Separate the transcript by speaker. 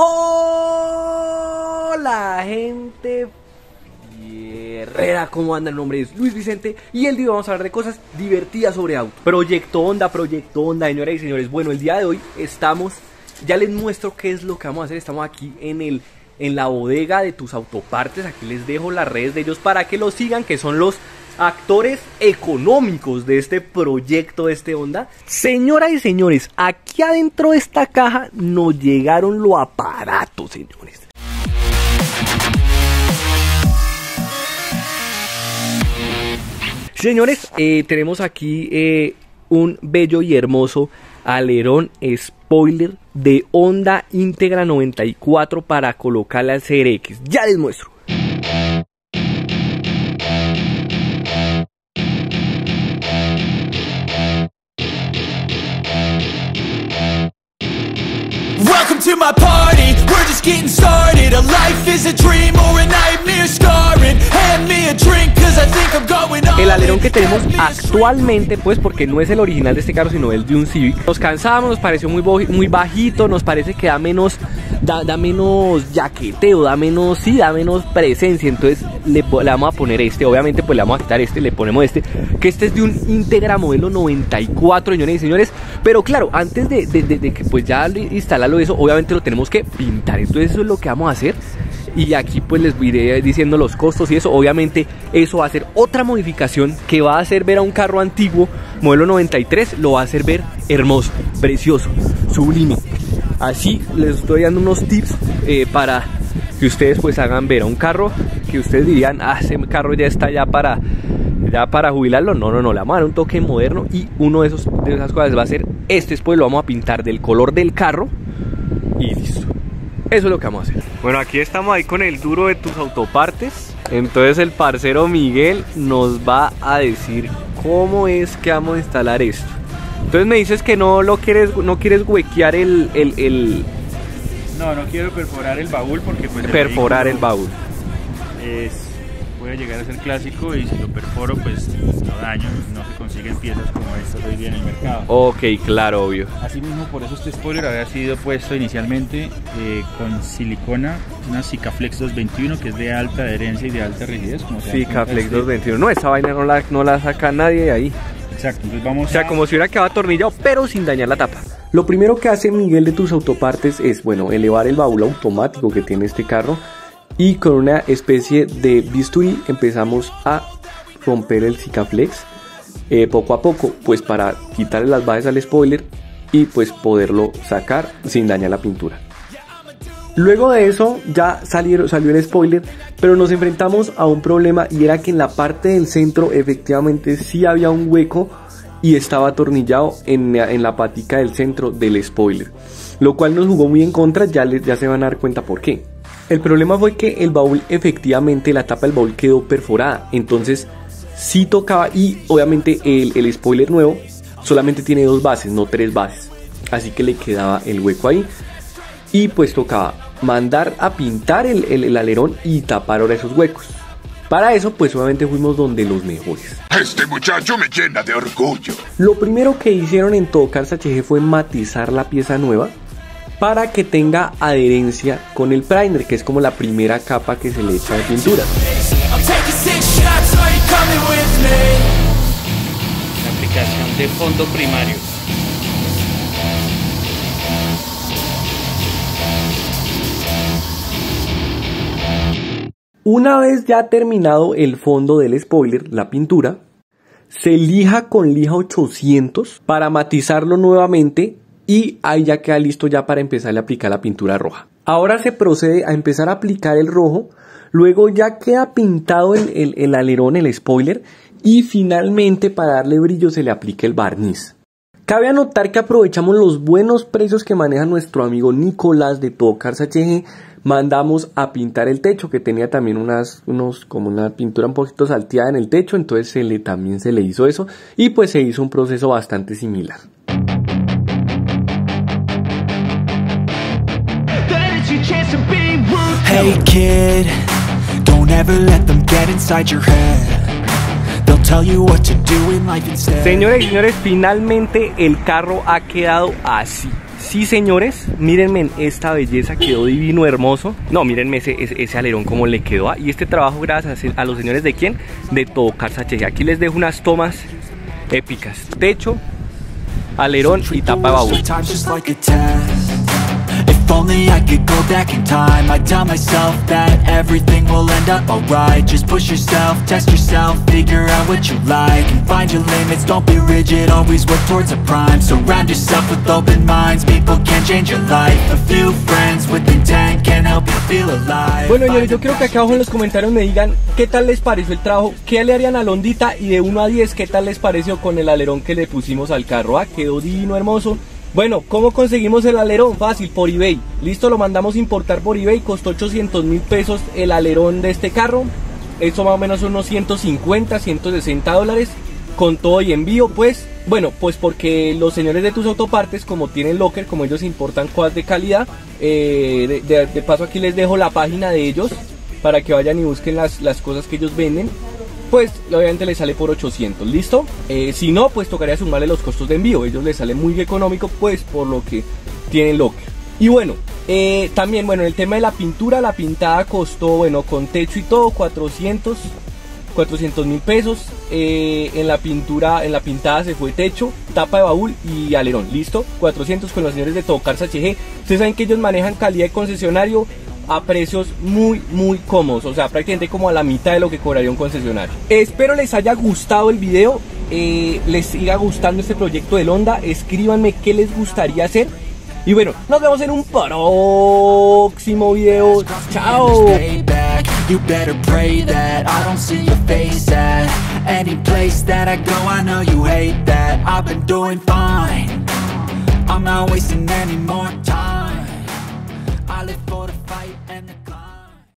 Speaker 1: Hola gente Herrera, ¿cómo anda? El nombre es Luis Vicente y el día vamos a hablar de cosas divertidas sobre auto. Proyecto Honda, Proyecto Honda, señoras y señores. Bueno, el día de hoy estamos, ya les muestro qué es lo que vamos a hacer. Estamos aquí en el en la bodega de tus autopartes. Aquí les dejo las redes de ellos para que los sigan, que son los actores económicos de este proyecto de este Honda. Señoras y señores, aquí adentro de esta caja nos llegaron los aparatos, señores. Señores, eh, tenemos aquí eh, un bello y hermoso alerón spoiler de Honda Integra 94 para colocarle al CRX. Ya les muestro.
Speaker 2: My party, we're just getting started. A life is a dream or a nightmare scarring. Hand me a drink cause I think I'm going on
Speaker 1: El alerón que tenemos actualmente, pues porque no es el original de este carro, sino el de un Civic. Nos cansamos, nos pareció muy, muy bajito, nos parece que da menos, da, da menos yaqueteo, da menos, sí, da menos presencia Entonces le, vamos a poner este, obviamente pues le vamos a quitar este, le ponemos este Que este es de un Integra modelo 94, señores y señores Pero claro, antes de, de que pues ya instalarlo eso, obviamente lo tenemos que pintar. Entonces eso es lo que vamos a hacer. Y aquí pues les iré diciendo los costos y eso. Obviamente eso va a ser otra modificación que va a hacer ver a un carro antiguo, modelo 93, lo va a hacer ver hermoso, precioso, sublime. Así les estoy dando unos tips eh, para que ustedes pues hagan ver a un carro que ustedes dirían, ah, ese carro ya está ya para ya para jubilarlo, no, no, no, le vamos a dar un toque moderno y uno de, esos, de esas cosas va a ser este, después lo vamos a pintar del color del carro y listo. Eso es lo que vamos a hacer. Bueno, aquí estamos ahí con el duro de tus autopartes. Entonces el parcero Miguel nos va a decir cómo es que vamos a instalar esto. Entonces me dices que no lo quieres, no quieres huequear el, el, el...
Speaker 3: No, no quiero perforar el baúl porque pues...
Speaker 1: perforar el baúl.
Speaker 3: Es puede llegar a ser clásico y si lo perforo pues lo daño, no se consiguen piezas como estas hoy día en el mercado.
Speaker 1: Ok, claro, obvio.
Speaker 3: Asimismo, por eso este spoiler había sido puesto inicialmente eh, con silicona, una Sikaflex 221 que es de alta adherencia y de alta rigidez. Como
Speaker 1: Sikaflex 221, no, esa vaina no la, no la saca nadie de ahí.
Speaker 3: Exacto, entonces vamos
Speaker 1: O sea, como si hubiera quedado atornillado, pero sin dañar la tapa. Lo primero que hace Miguel de tus autopartes es, bueno, elevar el baúl automático que tiene este carro y con una especie de bisturí empezamos a romper el Sikaflex eh, poco a poco, pues para quitarle las bases al spoiler y pues poderlo sacar sin dañar la pintura. Luego de eso ya salieron, salió el spoiler, pero nos enfrentamos a un problema y era que en la parte del centro efectivamente sí había un hueco y estaba atornillado en, en la patica del centro del spoiler, lo cual nos jugó muy en contra, ya, les, ya se van a dar cuenta por qué. El problema fue que el baúl efectivamente la tapa del baúl quedó perforada, entonces sí tocaba y obviamente el, el, spoiler nuevo solamente tiene dos bases, no tres bases, así que le quedaba el hueco ahí y pues tocaba mandar a pintar el, el, el alerón y tapar ahora esos huecos. Para eso, pues obviamente fuimos donde los mejores.
Speaker 4: Este muchacho me llena de orgullo.
Speaker 1: Lo primero que hicieron en todo HG fue matizar la pieza nueva para que tenga adherencia con el primer, que es como la primera capa que se le echa de pintura.
Speaker 3: La aplicación de fondo primario.
Speaker 1: Una vez ya terminado el fondo del spoiler, la pintura, se lija con lija 800 para matizarlo nuevamente y ahí ya queda listo ya para empezar a aplicar la pintura roja. Ahora se procede a empezar a aplicar el rojo, luego ya queda pintado el, alerón, el spoiler y finalmente para darle brillo se le aplica el barniz. Cabe anotar que aprovechamos los buenos precios que maneja nuestro amigo Nicolás de Tocars HG. Mandamos a pintar el techo que tenía también unas, unos, como una pintura un poquito salteada en el techo, entonces se le, también se le hizo eso y pues se hizo un proceso bastante similar.
Speaker 2: Hey kid, don't ever let them get inside your head. They'll tell you what to do in life instead.
Speaker 1: Señores y señores, finalmente el carro ha quedado así. Sí, señores, mírenme esta belleza, quedó divino, hermoso. No, mírenme ese, ese, alerón como le quedó. Y este trabajo gracias a los señores de quién? De Tocar Sache. Aquí les dejo unas tomas épicas. Techo, alerón y tapa de.
Speaker 2: If only I could go back in time I'd tell myself that everything will end up alright. Just push yourself, test yourself, figure out what you like And find your limits, don't be rigid, always work towards a prime. Surround yourself with open minds, people can change your life. A few friends with intent can help you feel alive.
Speaker 1: Bueno señores, yo quiero que acá abajo en los comentarios me digan qué tal les pareció el trabajo, qué le harían a Londita y de 1 a 10 qué tal les pareció con el alerón que le pusimos al carro. Ah, quedó divino, hermoso. Bueno, ¿cómo conseguimos el alerón? Fácil, por eBay. Listo, lo mandamos importar por eBay. Costó 800 mil pesos el alerón de este carro. Eso más o menos unos 150, 160 dólares. Con todo y envío, pues. Bueno, pues porque los señores de tus autopartes, como tienen locker, como ellos importan quads de calidad, eh, de, de- paso aquí les dejo la página de ellos para que vayan y busquen las, las cosas que ellos venden pues obviamente les sale por 800, ¿listo? Eh, si no, pues tocaría sumarle los costos de envío, ellos les sale muy económico, pues por lo que tienen locker. Y bueno, eh, también, bueno, el tema de la pintura, la pintada costó, bueno, con techo y todo, 400, 400 mil pesos. Eh, en la pintura, en la pintada se fue techo, tapa de baúl y alerón, ¿listo? 400 con los señores de Tocar HG. Ustedes saben que ellos manejan calidad de concesionario a precios muy muy cómodos, o sea, prácticamente como a la mitad de lo que cobraría un concesionario. Espero les haya gustado el video, eh, les siga gustando este proyecto del Honda, escríbanme qué les gustaría hacer. Y bueno, nos vemos en un próximo video. Chao.
Speaker 2: You. I'm not wasting any more time.